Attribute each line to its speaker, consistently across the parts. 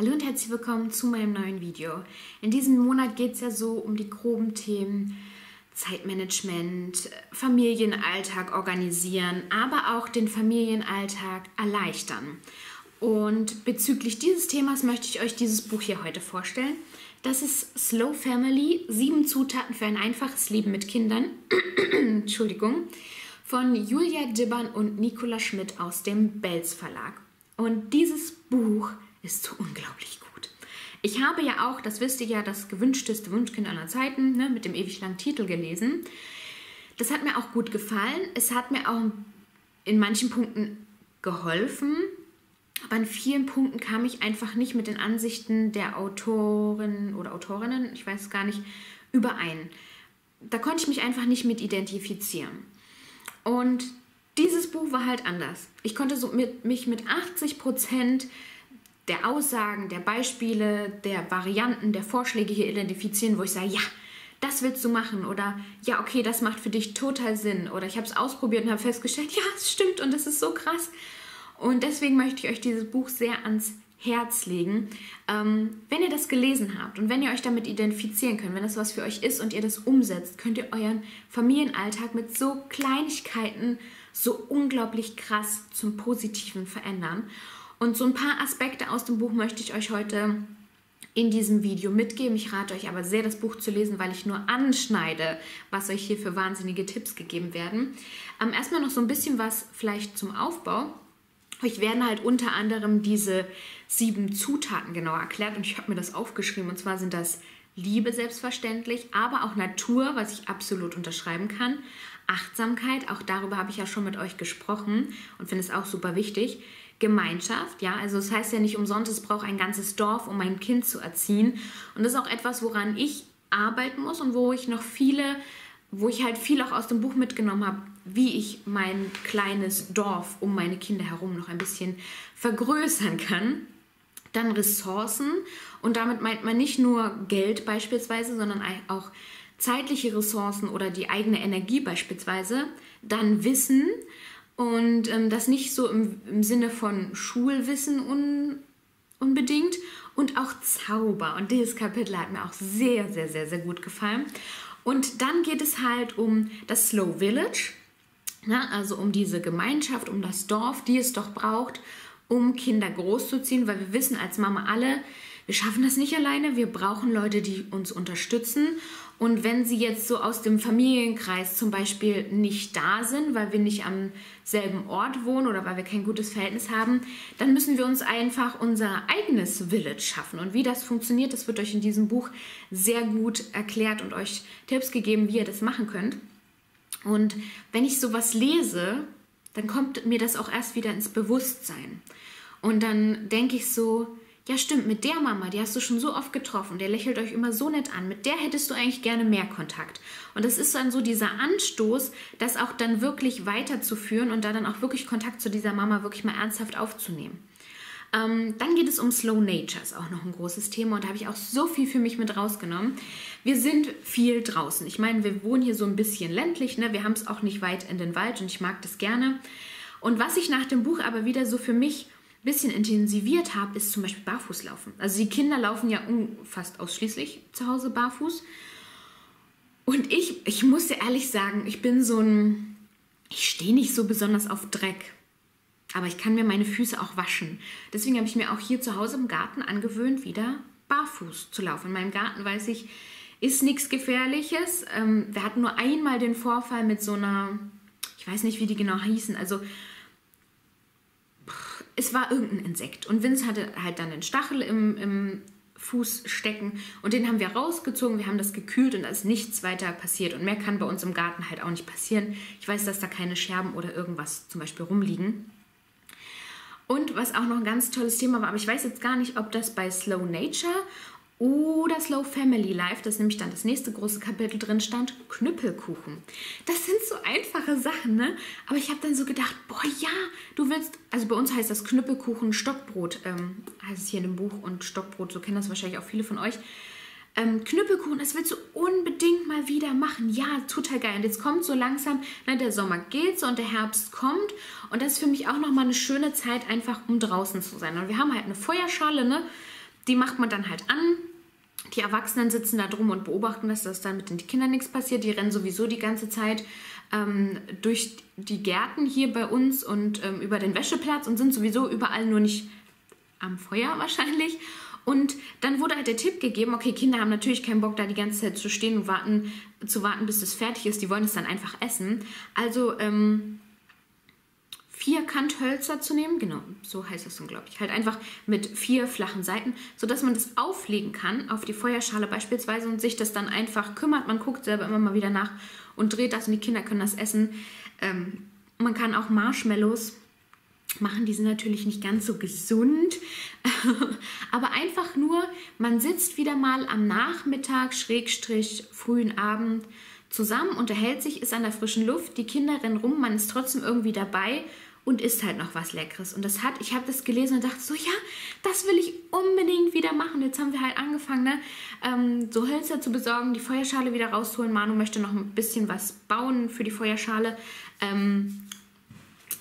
Speaker 1: Hallo und herzlich willkommen zu meinem neuen Video. In diesem Monat geht es ja so um die groben Themen Zeitmanagement, Familienalltag organisieren, aber auch den Familienalltag erleichtern. Und bezüglich dieses Themas möchte ich euch dieses Buch hier heute vorstellen. Das ist Slow Family, sieben Zutaten für ein einfaches Leben mit Kindern. Entschuldigung. Von Julia Dibbern und Nicola Schmidt aus dem Belz Verlag. Und dieses Buch ist so unglaublich gut. Ich habe ja auch, das wisst ihr ja, das gewünschteste Wunschkind aller Zeiten ne, mit dem ewig langen Titel gelesen. Das hat mir auch gut gefallen. Es hat mir auch in manchen Punkten geholfen, aber in vielen Punkten kam ich einfach nicht mit den Ansichten der Autorin oder Autorinnen, ich weiß es gar nicht, überein. Da konnte ich mich einfach nicht mit identifizieren. Und dieses Buch war halt anders. Ich konnte so mit, mich mit 80 Prozent der Aussagen, der Beispiele, der Varianten, der Vorschläge hier identifizieren, wo ich sage, ja, das willst du machen oder ja, okay, das macht für dich total Sinn oder ich habe es ausprobiert und habe festgestellt, ja, es stimmt und das ist so krass. Und deswegen möchte ich euch dieses Buch sehr ans Herz legen. Ähm, wenn ihr das gelesen habt und wenn ihr euch damit identifizieren könnt, wenn das was für euch ist und ihr das umsetzt, könnt ihr euren Familienalltag mit so Kleinigkeiten so unglaublich krass zum Positiven verändern. Und so ein paar Aspekte aus dem Buch möchte ich euch heute in diesem Video mitgeben. Ich rate euch aber sehr, das Buch zu lesen, weil ich nur anschneide, was euch hier für wahnsinnige Tipps gegeben werden. Ähm, erstmal noch so ein bisschen was vielleicht zum Aufbau. Euch werden halt unter anderem diese sieben Zutaten genau erklärt und ich habe mir das aufgeschrieben. Und zwar sind das Liebe selbstverständlich, aber auch Natur, was ich absolut unterschreiben kann. Achtsamkeit, auch darüber habe ich ja schon mit euch gesprochen und finde es auch super wichtig. Gemeinschaft, ja, also es das heißt ja nicht umsonst, es braucht ein ganzes Dorf, um ein Kind zu erziehen. Und das ist auch etwas, woran ich arbeiten muss und wo ich noch viele, wo ich halt viel auch aus dem Buch mitgenommen habe, wie ich mein kleines Dorf um meine Kinder herum noch ein bisschen vergrößern kann. Dann Ressourcen und damit meint man nicht nur Geld beispielsweise, sondern auch zeitliche Ressourcen oder die eigene Energie beispielsweise. Dann Wissen und ähm, das nicht so im, im Sinne von Schulwissen un, unbedingt und auch Zauber. Und dieses Kapitel hat mir auch sehr, sehr, sehr, sehr gut gefallen. Und dann geht es halt um das Slow Village, ne? also um diese Gemeinschaft, um das Dorf, die es doch braucht, um Kinder großzuziehen, weil wir wissen als Mama alle, wir schaffen das nicht alleine, wir brauchen Leute, die uns unterstützen. Und wenn sie jetzt so aus dem Familienkreis zum Beispiel nicht da sind, weil wir nicht am selben Ort wohnen oder weil wir kein gutes Verhältnis haben, dann müssen wir uns einfach unser eigenes Village schaffen. Und wie das funktioniert, das wird euch in diesem Buch sehr gut erklärt und euch Tipps gegeben, wie ihr das machen könnt. Und wenn ich sowas lese, dann kommt mir das auch erst wieder ins Bewusstsein. Und dann denke ich so, ja stimmt, mit der Mama, die hast du schon so oft getroffen, der lächelt euch immer so nett an, mit der hättest du eigentlich gerne mehr Kontakt. Und das ist dann so dieser Anstoß, das auch dann wirklich weiterzuführen und da dann auch wirklich Kontakt zu dieser Mama wirklich mal ernsthaft aufzunehmen. Ähm, dann geht es um Slow Natures, auch noch ein großes Thema und da habe ich auch so viel für mich mit rausgenommen. Wir sind viel draußen. Ich meine, wir wohnen hier so ein bisschen ländlich, ne? wir haben es auch nicht weit in den Wald und ich mag das gerne. Und was ich nach dem Buch aber wieder so für mich bisschen intensiviert habe, ist zum Beispiel Barfußlaufen. Also die Kinder laufen ja fast ausschließlich zu Hause barfuß. Und ich, ich muss dir ehrlich sagen, ich bin so ein, ich stehe nicht so besonders auf Dreck. Aber ich kann mir meine Füße auch waschen. Deswegen habe ich mir auch hier zu Hause im Garten angewöhnt, wieder barfuß zu laufen. In meinem Garten weiß ich, ist nichts Gefährliches. Ähm, wir hatten nur einmal den Vorfall mit so einer, ich weiß nicht, wie die genau hießen, also es war irgendein Insekt. Und Vince hatte halt dann den Stachel im, im Fuß stecken und den haben wir rausgezogen, wir haben das gekühlt und da ist nichts weiter passiert. Und mehr kann bei uns im Garten halt auch nicht passieren. Ich weiß, dass da keine Scherben oder irgendwas zum Beispiel rumliegen. Und was auch noch ein ganz tolles Thema war, aber ich weiß jetzt gar nicht, ob das bei Slow Nature oder Slow Family Life, das nämlich dann das nächste große Kapitel drin stand, Knüppelkuchen. Das sind so einfache Sachen, ne? Aber ich habe dann so gedacht, boah, ja, du willst, also bei uns heißt das Knüppelkuchen Stockbrot, ähm, heißt es hier in dem Buch und Stockbrot, so kennen das wahrscheinlich auch viele von euch. Ähm, Knüppelkuchen, das willst du unbedingt mal wieder machen. Ja, total geil. Und jetzt kommt so langsam, ne, der Sommer geht so und der Herbst kommt. Und das ist für mich auch nochmal eine schöne Zeit, einfach um draußen zu sein. Und wir haben halt eine Feuerschale, ne? Die macht man dann halt an. Die Erwachsenen sitzen da drum und beobachten, dass das dann mit den Kindern nichts passiert. Die rennen sowieso die ganze Zeit ähm, durch die Gärten hier bei uns und ähm, über den Wäscheplatz und sind sowieso überall nur nicht am Feuer wahrscheinlich. Und dann wurde halt der Tipp gegeben, okay, Kinder haben natürlich keinen Bock, da die ganze Zeit zu stehen und warten, zu warten, bis es fertig ist. Die wollen es dann einfach essen. Also ähm, vier Kanthölzer zu nehmen, genau, so heißt das dann, glaube ich. Halt einfach mit vier flachen Seiten, sodass man das auflegen kann auf die Feuerschale beispielsweise und sich das dann einfach kümmert. Man guckt selber immer mal wieder nach und dreht das und die Kinder können das essen. Ähm, man kann auch Marshmallows machen, die sind natürlich nicht ganz so gesund, aber einfach nur, man sitzt wieder mal am Nachmittag, Schrägstrich, frühen Abend zusammen, unterhält sich, ist an der frischen Luft, die Kinder rennen rum, man ist trotzdem irgendwie dabei und isst halt noch was Leckeres. Und das hat, ich habe das gelesen und dachte so, ja, das will ich unbedingt wieder machen. Jetzt haben wir halt angefangen, ne, ähm, so Hölzer zu besorgen, die Feuerschale wieder rausholen. Manu möchte noch ein bisschen was bauen für die Feuerschale. Ähm,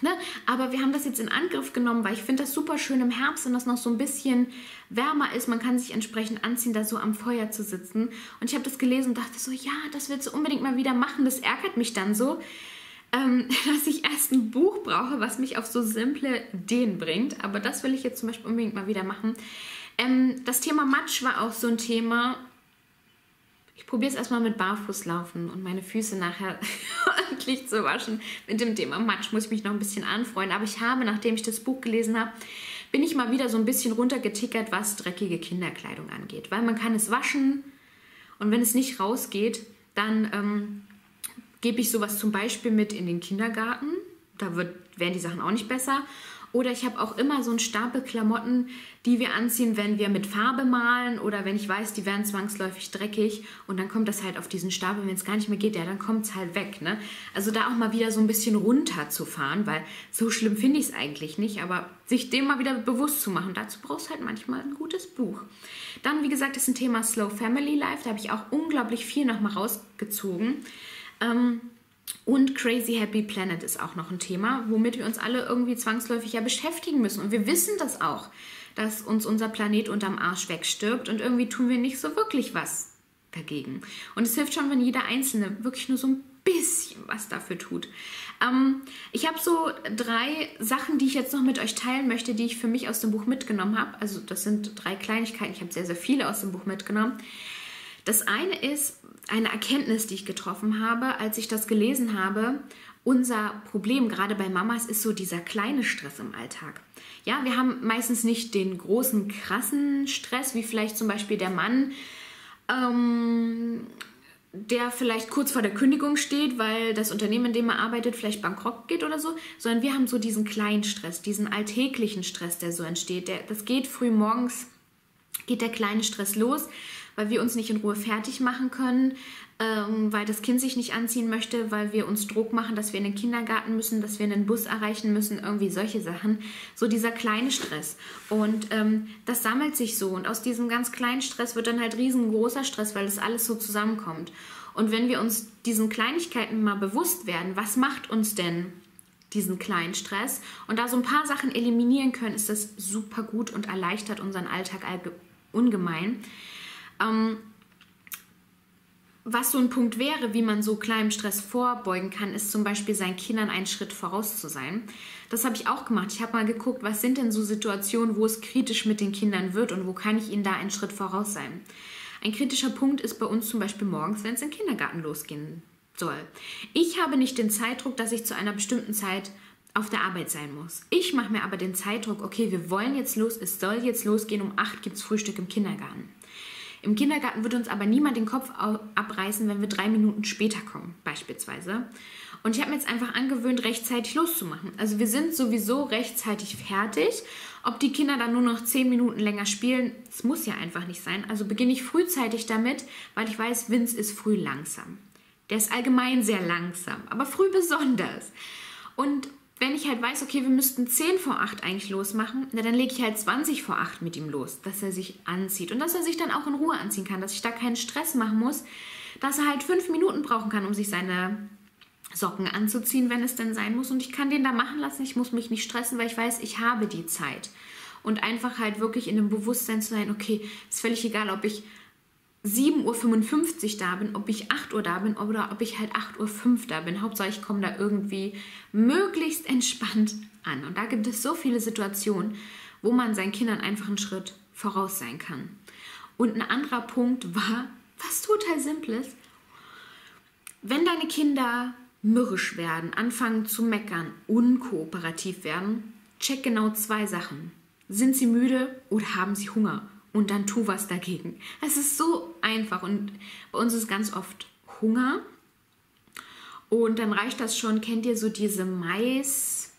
Speaker 1: Ne? Aber wir haben das jetzt in Angriff genommen, weil ich finde das super schön im Herbst, wenn das noch so ein bisschen wärmer ist. Man kann sich entsprechend anziehen, da so am Feuer zu sitzen. Und ich habe das gelesen und dachte so, ja, das willst du unbedingt mal wieder machen. Das ärgert mich dann so, ähm, dass ich erst ein Buch brauche, was mich auf so simple Ideen bringt. Aber das will ich jetzt zum Beispiel unbedingt mal wieder machen. Ähm, das Thema Matsch war auch so ein Thema, ich probiere es erstmal mit Barfußlaufen und meine Füße nachher ordentlich zu waschen. Mit dem Thema Matsch muss ich mich noch ein bisschen anfreunden. Aber ich habe, nachdem ich das Buch gelesen habe, bin ich mal wieder so ein bisschen runtergetickert, was dreckige Kinderkleidung angeht. Weil man kann es waschen und wenn es nicht rausgeht, dann ähm, gebe ich sowas zum Beispiel mit in den Kindergarten. Da wird, werden die Sachen auch nicht besser. Oder ich habe auch immer so einen Stapel Klamotten, die wir anziehen, wenn wir mit Farbe malen oder wenn ich weiß, die werden zwangsläufig dreckig und dann kommt das halt auf diesen Stapel, wenn es gar nicht mehr geht, ja, dann kommt es halt weg. Ne? Also da auch mal wieder so ein bisschen runterzufahren, weil so schlimm finde ich es eigentlich nicht, aber sich dem mal wieder bewusst zu machen, dazu brauchst halt manchmal ein gutes Buch. Dann, wie gesagt, ist ein Thema Slow Family Life, da habe ich auch unglaublich viel nochmal rausgezogen. Ähm, und Crazy Happy Planet ist auch noch ein Thema, womit wir uns alle irgendwie zwangsläufig ja beschäftigen müssen. Und wir wissen das auch, dass uns unser Planet unterm Arsch wegstirbt und irgendwie tun wir nicht so wirklich was dagegen. Und es hilft schon, wenn jeder Einzelne wirklich nur so ein bisschen was dafür tut. Ähm, ich habe so drei Sachen, die ich jetzt noch mit euch teilen möchte, die ich für mich aus dem Buch mitgenommen habe. Also das sind drei Kleinigkeiten. Ich habe sehr, sehr viele aus dem Buch mitgenommen. Das eine ist eine Erkenntnis, die ich getroffen habe, als ich das gelesen habe. Unser Problem gerade bei Mamas ist so dieser kleine Stress im Alltag. Ja, wir haben meistens nicht den großen, krassen Stress, wie vielleicht zum Beispiel der Mann, ähm, der vielleicht kurz vor der Kündigung steht, weil das Unternehmen, in dem er arbeitet, vielleicht bankrott geht oder so, sondern wir haben so diesen kleinen Stress, diesen alltäglichen Stress, der so entsteht. Der, das geht früh morgens, geht der kleine Stress los weil wir uns nicht in Ruhe fertig machen können, ähm, weil das Kind sich nicht anziehen möchte, weil wir uns Druck machen, dass wir in den Kindergarten müssen, dass wir einen Bus erreichen müssen, irgendwie solche Sachen. So dieser kleine Stress. Und ähm, das sammelt sich so. Und aus diesem ganz kleinen Stress wird dann halt riesengroßer Stress, weil das alles so zusammenkommt. Und wenn wir uns diesen Kleinigkeiten mal bewusst werden, was macht uns denn diesen kleinen Stress und da so ein paar Sachen eliminieren können, ist das super gut und erleichtert unseren Alltag ungemein. Ähm, was so ein Punkt wäre, wie man so kleinem Stress vorbeugen kann, ist zum Beispiel seinen Kindern einen Schritt voraus zu sein. Das habe ich auch gemacht. Ich habe mal geguckt, was sind denn so Situationen, wo es kritisch mit den Kindern wird und wo kann ich ihnen da einen Schritt voraus sein. Ein kritischer Punkt ist bei uns zum Beispiel morgens, wenn es im Kindergarten losgehen soll. Ich habe nicht den Zeitdruck, dass ich zu einer bestimmten Zeit auf der Arbeit sein muss. Ich mache mir aber den Zeitdruck, okay, wir wollen jetzt los, es soll jetzt losgehen, um 8 gibt es Frühstück im Kindergarten. Im Kindergarten würde uns aber niemand den Kopf abreißen, wenn wir drei Minuten später kommen, beispielsweise. Und ich habe mir jetzt einfach angewöhnt, rechtzeitig loszumachen. Also wir sind sowieso rechtzeitig fertig. Ob die Kinder dann nur noch zehn Minuten länger spielen, das muss ja einfach nicht sein. Also beginne ich frühzeitig damit, weil ich weiß, Vince ist früh langsam. Der ist allgemein sehr langsam, aber früh besonders. Und wenn ich halt weiß, okay, wir müssten 10 vor 8 eigentlich losmachen, na, dann lege ich halt 20 vor 8 mit ihm los, dass er sich anzieht. Und dass er sich dann auch in Ruhe anziehen kann, dass ich da keinen Stress machen muss, dass er halt 5 Minuten brauchen kann, um sich seine Socken anzuziehen, wenn es denn sein muss. Und ich kann den da machen lassen, ich muss mich nicht stressen, weil ich weiß, ich habe die Zeit. und einfach halt wirklich in dem Bewusstsein zu sein, okay, ist völlig egal, ob ich 7.55 Uhr da bin, ob ich 8 Uhr da bin oder ob ich halt 8.05 Uhr da bin. Hauptsache, ich komme da irgendwie möglichst entspannt an. Und da gibt es so viele Situationen, wo man seinen Kindern einfach einen Schritt voraus sein kann. Und ein anderer Punkt war, was total simples, wenn deine Kinder mürrisch werden, anfangen zu meckern, unkooperativ werden, check genau zwei Sachen. Sind sie müde oder haben sie Hunger? Und dann tu was dagegen. Es ist so einfach und bei uns ist ganz oft Hunger und dann reicht das schon. Kennt ihr so diese Mais?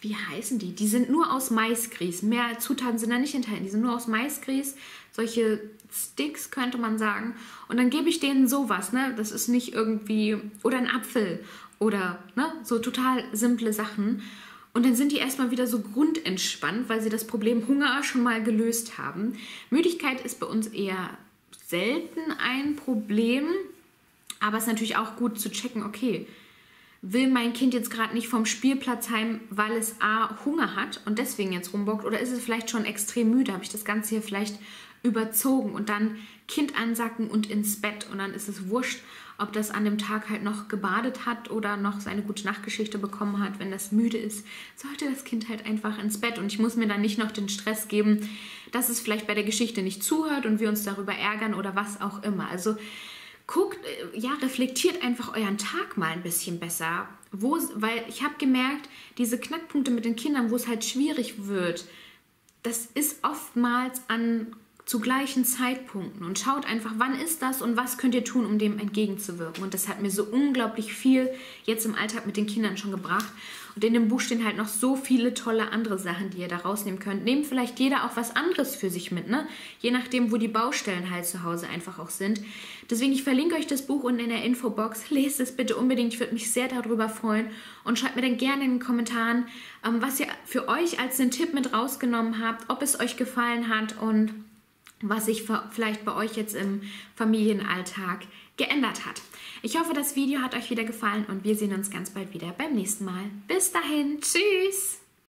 Speaker 1: Wie heißen die? Die sind nur aus Maisgrieß. Mehr Zutaten sind da nicht enthalten. Die sind nur aus Maisgrieß. Solche Sticks könnte man sagen. Und dann gebe ich denen sowas. Ne? Das ist nicht irgendwie. Oder ein Apfel. Oder ne? so total simple Sachen. Und dann sind die erstmal wieder so grundentspannt, weil sie das Problem Hunger schon mal gelöst haben. Müdigkeit ist bei uns eher selten ein Problem, aber es ist natürlich auch gut zu checken, okay, will mein Kind jetzt gerade nicht vom Spielplatz heim, weil es A Hunger hat und deswegen jetzt rumbockt oder ist es vielleicht schon extrem müde, habe ich das Ganze hier vielleicht überzogen und dann Kind ansacken und ins Bett und dann ist es wurscht, ob das an dem Tag halt noch gebadet hat oder noch seine gute Nachtgeschichte bekommen hat. Wenn das müde ist, sollte das Kind halt einfach ins Bett und ich muss mir dann nicht noch den Stress geben, dass es vielleicht bei der Geschichte nicht zuhört und wir uns darüber ärgern oder was auch immer. Also guckt, äh, ja, reflektiert einfach euren Tag mal ein bisschen besser. Wo, weil ich habe gemerkt, diese Knackpunkte mit den Kindern, wo es halt schwierig wird, das ist oftmals an zu gleichen Zeitpunkten und schaut einfach, wann ist das und was könnt ihr tun, um dem entgegenzuwirken. Und das hat mir so unglaublich viel jetzt im Alltag mit den Kindern schon gebracht. Und in dem Buch stehen halt noch so viele tolle andere Sachen, die ihr da rausnehmen könnt. Nehmt vielleicht jeder auch was anderes für sich mit, ne? Je nachdem, wo die Baustellen halt zu Hause einfach auch sind. Deswegen, ich verlinke euch das Buch unten in der Infobox. Lest es bitte unbedingt. Ich würde mich sehr darüber freuen. Und schreibt mir dann gerne in den Kommentaren, ähm, was ihr für euch als den Tipp mit rausgenommen habt, ob es euch gefallen hat und was sich vielleicht bei euch jetzt im Familienalltag geändert hat. Ich hoffe, das Video hat euch wieder gefallen und wir sehen uns ganz bald wieder beim nächsten Mal. Bis dahin, tschüss!